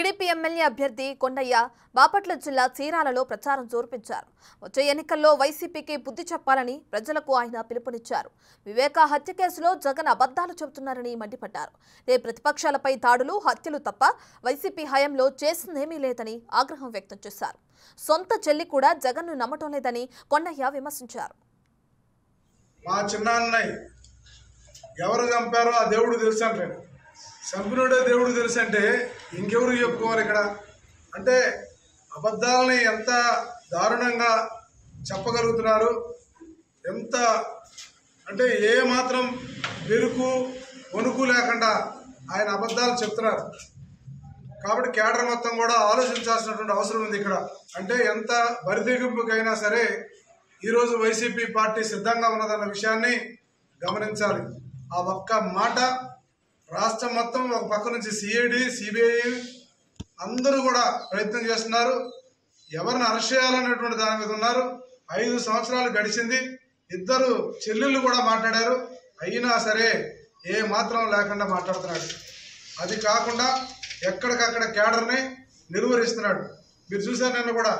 TDP MLA అభ్యర్థి కొండయ్య బాపట్ల జిల్లా చీరాలలో ప్రచారం జోర్పించారు. వచ్చే ఎన్నికల్లో వైసీపీకి బుద్ధి చెప్పాలని ప్రజలకు ఆయన పిలుపునిచ్చారు. వివేక హత్య కేసులో జగన్ అబద్ధాలు చెబుతున్నారని మండిపడ్డారు. ఏ ప్రతిపక్షాలపై దాడులు హత్యలు తప్ప వైసీపీ హయాంలో చేసిందేమీ లేదని ఆగ్రహం వ్యక్తం చేశారు. సొంత చెల్లి కూడా జగన్ను నమ్మటం లేదని కొండయ్య విమర్శించారు. మా చిన్నాన్నయ్య ఎవరు చంపారో ఆ దేవుడు తెలుసు అంటాడు దేవుడు తెలుసు అంటే ఇంకెవరు చెప్పుకోవాలి ఇక్కడ? అంటే అబద్ధాలని ఎంత దారుణంగా చెప్పగలుగుతున్నారు? ఎంత అంటే ఏ మాత్రం బెరుకు వణుకు లేకుండా ఆయన అబద్ధాలు చెప్తున్నారు. కాబట్టి కేడర్ మొత్తం కూడా ఆలోచించాల్సినటువంటి అవసరం ఉంది ఇక్కడ. అంటే ఎంత బరిదిగింపుకైనా సరే ఈరోజు వైసీపీ పార్టీ సిద్ధంగా ఉన్నదన్న విషయాన్ని గమనించాలి. ఆ ఒక్క మాట రాష్ట్రం మొత్తం ఒక పక్క నుంచి సిఐడి సిబిఐ అందరూ కూడా ప్రయత్నం చేస్తున్నారు. ఎవరిని అరెస్ట్ చేయాలనేటువంటి దాని మీద ఉన్నారు. ఐదు సంవత్సరాలు గడిచింది. ఇద్దరు చెల్లెళ్ళు కూడా మాట్లాడారు. అయినా సరే ఏ మాత్రం లేకుండా మాట్లాడుతున్నాడు. అది కాకుండా ఎక్కడికక్కడ కేడర్ని నిర్వహిస్తున్నాడు. మీరు చూశారు నిన్న కూడా.